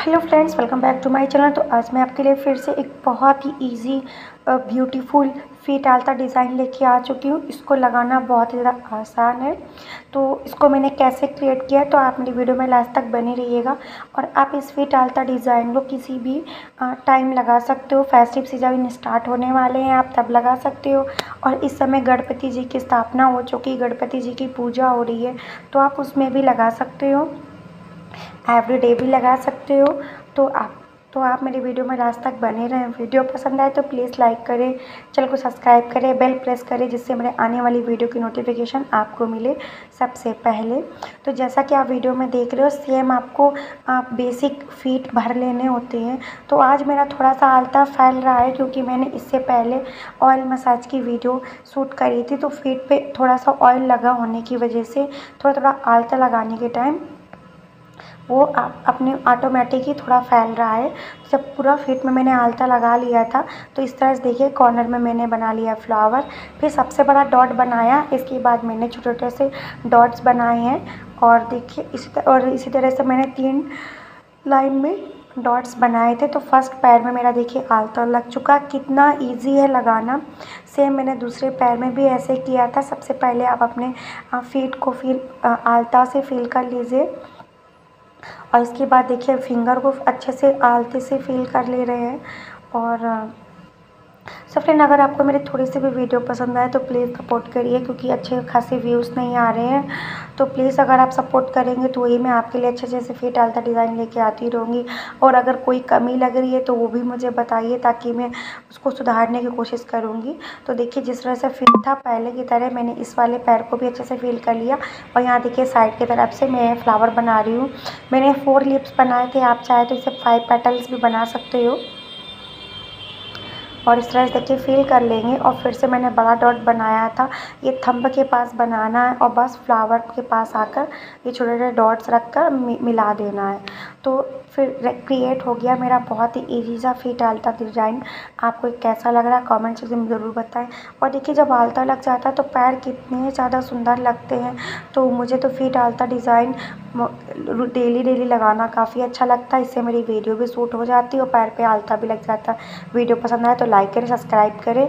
Hello friends welcome back to my channel तो आज मैं आपके लिए फिर से एक बहुत ही इजी ब्यूटीफुल फीट आलता डिज़ाइन लेके आ चुकी हूँ। इसको लगाना बहुत ही ज़्यादा आसान है। तो इसको मैंने कैसे क्रिएट किया है तो आप मेरी वीडियो में लास्ट तक बने रहिएगा। और आप इस फीट आलता डिज़ाइन को किसी भी टाइम लगा सकते हो। फेस्टिव सीज़न स्टार्ट होने वाले हैं, आप तब लगा सकते हो। और इस समय गणपति जी की स्थापना हो चुकी, गणपति जी की पूजा हो रही है तो आप उसमें भी लगा सकते हो। एवरी डे भी लगा सकते हो। तो आप तो आप मेरी वीडियो में लास्ट तक बने रहें। वीडियो पसंद आए तो प्लीज़ लाइक करें, चैनल को सब्सक्राइब करें, बेल प्रेस करें, जिससे मेरे आने वाली वीडियो की नोटिफिकेशन आपको मिले सबसे पहले। तो जैसा कि आप वीडियो में देख रहे हो, सेम आपको, आप बेसिक फीट भर लेने होते हैं। तो आज मेरा थोड़ा सा आलता फैल रहा है, क्योंकि मैंने इससे पहले ऑयल मसाज की वीडियो शूट करी थी तो फीट पर थोड़ा सा ऑयल लगा होने की वजह से थोड़ा थोड़ा आलता लगाने के टाइम वो अपने ऑटोमेटिक ही थोड़ा फैल रहा है। जब पूरा फिट में मैंने आलता लगा लिया था तो इस तरह से देखिए कॉर्नर में मैंने बना लिया फ्लावर फिर सबसे बड़ा डॉट बनाया, इसके बाद मैंने छोटे छोटे से डॉट्स बनाए हैं। और देखिए, इसी और इसी तरह से मैंने तीन लाइन में डॉट्स बनाए थे। तो फ़र्स्ट पैर में मेरा देखिए आलता लग चुका। कितना इजी है लगाना। सेम मैंने दूसरे पैर में भी ऐसे किया था। सबसे पहले आप अपने फीट को फिर आलता से फिल कर लीजिए। और इसके बाद देखिए फिंगर को अच्छे से आलते से फील कर ले रहे हैं और सो फ्रेंड अगर आपको मेरी थोड़ी सी भी वीडियो पसंद आए तो प्लीज़ सपोर्ट करिए, क्योंकि अच्छे खासे व्यूज़ नहीं आ रहे हैं। तो प्लीज़ अगर आप सपोर्ट करेंगे तो वही मैं आपके लिए अच्छे अच्छे से फिट आलता डिज़ाइन लेके आती रहूँगी। और अगर कोई कमी लग रही है तो वो भी मुझे बताइए, ताकि मैं उसको सुधारने की कोशिश करूँगी। तो देखिए, जिस तरह से फिट था, पहले की तरह मैंने इस वाले पैर को भी अच्छे से फील कर लिया। और यहाँ देखिए साइड की तरफ़ से मैं फ्लावर बना रही हूँ। मैंने फोर लिप्स बनाए थे, आप चाहे तो इसे फाइव पेटल्स भी बना सकते हो। और इस तरह से देखिए फील कर लेंगे। और फिर से मैंने बड़ा डॉट बनाया था। ये थंब के पास बनाना है और बस फ्लावर के पास आकर ये छोटे छोटे डॉट्स रख कर मिला देना है। तो फिर क्रिएट हो गया मेरा बहुत ही ईजी सा फीट आलता डिज़ाइन आपको कैसा लग रहा है? कमेंट सेक्शन में ज़रूर बताएँ। और देखिए, जब आलता लग जाता है तो पैर कितने ज़्यादा सुंदर लगते हैं। तो मुझे तो फिट आलता डिज़ाइन डेली डेली लगाना काफ़ी अच्छा लगता है। इससे मेरी वीडियो भी शूट हो जाती है और पैर पे आलता भी लग जाता है। वीडियो पसंद आए तो लाइक करें सब्सक्राइब करें।